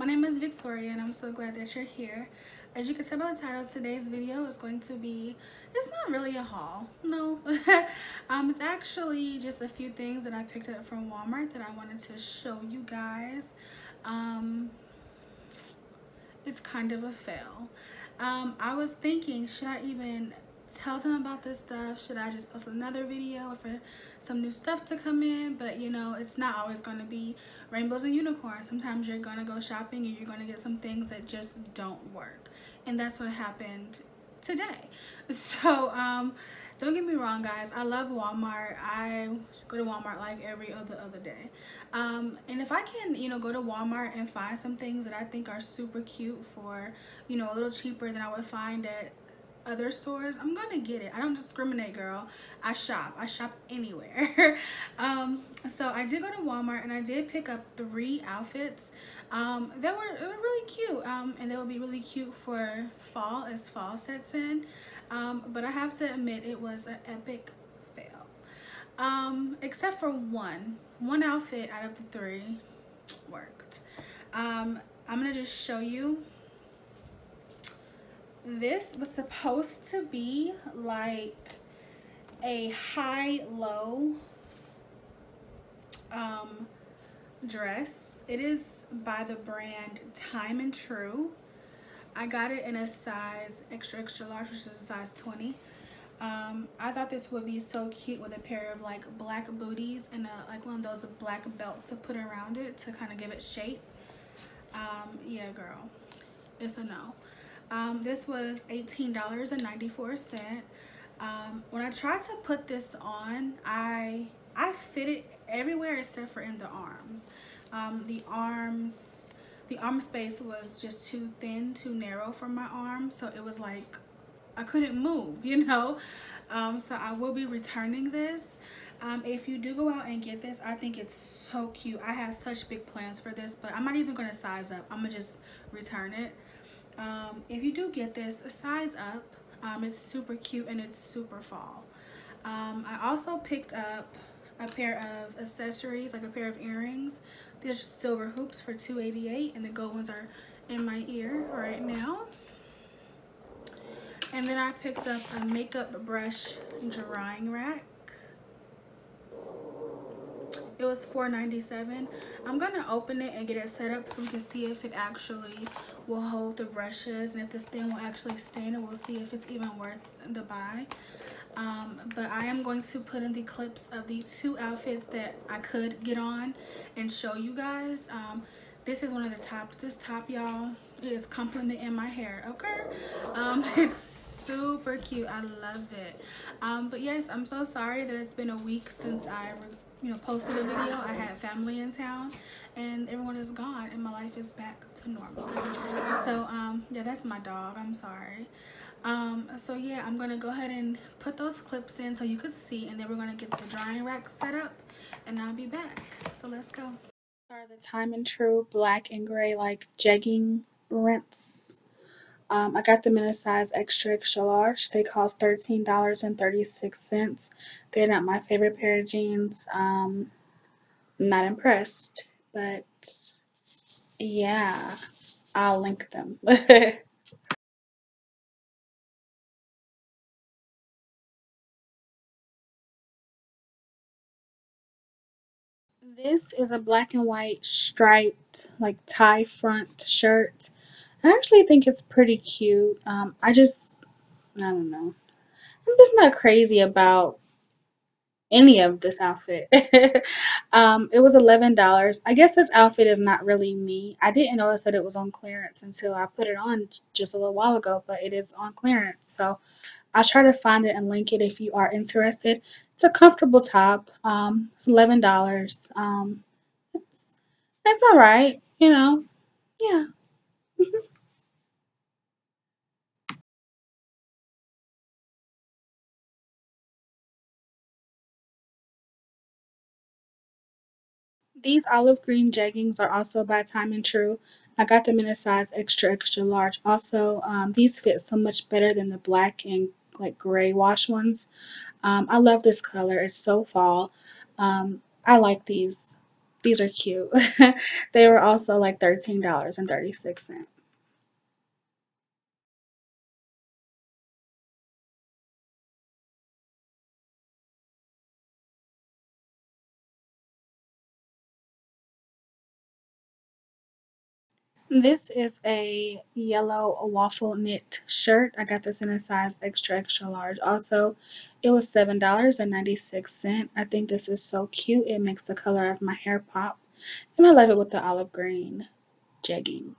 My name is Victoria and I'm so glad that you're here. As you can tell by the title, today's video is going to be, it's not really a haul, no. um, it's actually just a few things that I picked up from Walmart that I wanted to show you guys. Um, it's kind of a fail. Um, I was thinking, should I even tell them about this stuff? Should I just post another video for some new stuff to come in? But you know, it's not always going to be rainbows and unicorns. Sometimes you're going to go shopping and you're going to get some things that just don't work. And that's what happened today. So, um, don't get me wrong guys i love walmart i go to walmart like every other other day um, and if i can you know go to walmart and find some things that i think are super cute for you know a little cheaper than i would find at other stores i'm gonna get it. I don't discriminate girl. I shop. I shop anywhere. Um, so i did go to walmart and i did pick up three outfits um, that were, they were really cute um, and they will be really cute for fall as fall sets in. Um, but i have to admit it was an epic fail. Um, except for one. One outfit out of the three worked. Um, i'm gonna just show you this was supposed to be like a high-low um, dress. It is by the brand Time and Tru. I got it in a size extra extra large, which is a size 20. Um, I thought this would be so cute with a pair of like black booties and a, like one of those black belts to put around it to kind of give it shape. Um, yeah, girl, it's a no. Um, this was $18.94. Um, when I tried to put this on, I I fit it everywhere except for in the arms. Um, the arms, the arm space was just too thin, too narrow for my arm. So it was like, I couldn't move, you know? Um, so I will be returning this. Um, if you do go out and get this, I think it's so cute. I have such big plans for this, but I'm not even going to size up. I'm to just return it um, if you do get this size up um, it's super cute and it's super fall. Um, I also picked up a pair of accessories like a pair of earrings. These are silver hoops for 288 and the gold ones are in my ear right now. And then I picked up a makeup brush drying rack it was $4.97 i'm gonna open it and get it set up so we can see if it actually will hold the brushes and if the stand will actually stand and we'll see if it's even worth the buy. Um, but I am going to put in the clips of the two outfits that I could get on and show you guys. Um, this is one of the tops. This top y'all is complementing my hair okay? Um, it's super cute. I love it. Um, but yes I'm so sorry that it's been a week since I you know, posted a video. I had family in town and everyone is gone and my life is back to normal. So, um, yeah, that's my dog. I'm sorry. Um, so yeah, I'm gonna go ahead and put those clips in so you could see and then we're gonna get the drying rack set up and I'll be back. So let's go. Are the Time and Tru black and gray like jegging rinse um, I got them in a size extra extra large. They cost $13.36. They're not my favorite pair of jeans. Um, not impressed, but yeah, I'll link them. This is a black and white striped like tie front shirt. I actually think it's pretty cute. Um, I just, I don't know. I'm just not crazy about any of this outfit. um, it was $11. I guess this outfit is not really me. I didn't notice that it was on clearance until I put it on just a little while ago, but it is on clearance. So I'll try to find it and link it if you are interested. It's a comfortable top. Um, it's $11. Um, it's, it's all right, you know. Yeah. These olive green jeggings are also by Time and Tru. I got them in a size extra extra large. Also, um, these fit so much better than the black and like gray wash ones. Um, I love this color. It's so fall. Um, I like these. these are cute. they were also like $13.36. This is a yellow waffle knit shirt. I got this in a size extra, extra large. Also, it was $7.96. I think this is so cute. It makes the color of my hair pop. And I love it with the olive green jeggings.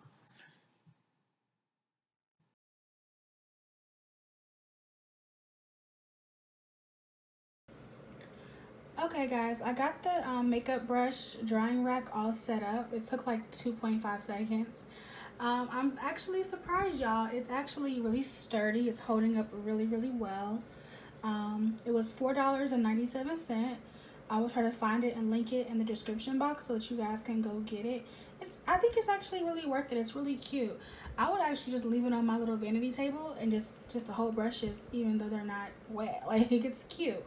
Okay guys, I got the um, makeup brush drying rack all set up. It took like 2.5 seconds. Um, I'm actually surprised y'all. It's actually really sturdy. It's holding up really, really well. Um, it was $4.97. I will try to find it and link it in the description box so that you guys can go get it. It's I think it's actually really worth it. It's really cute. I would actually just leave it on my little vanity table and just, just to hold brushes even though they're not wet. Like, it's cute.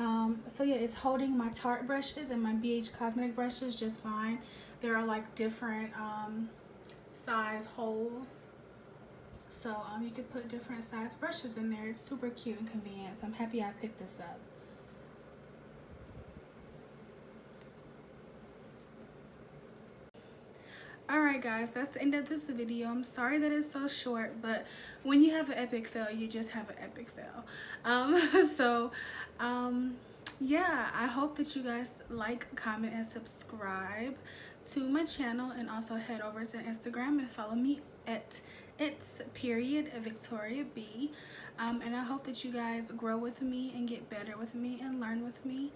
Um, so yeah, it's holding my Tarte brushes and my BH Cosmetic brushes just fine. There are like different um, size holes. So um, you could put different size brushes in there. It's super cute and convenient. So I'm happy I picked this up. Alright guys, that's the end of this video. I'm sorry that it's so short, but when you have an epic fail, you just have an epic fail. Um, so um yeah i hope that you guys like comment and subscribe to my channel and also head over to instagram and follow me at it's period victoria b. Um, and i hope that you guys grow with me and get better with me and learn with me.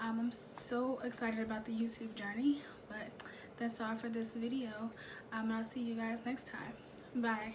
Um, i'm so excited about the youtube journey but that's all for this video. Um, i'll see you guys next time. Bye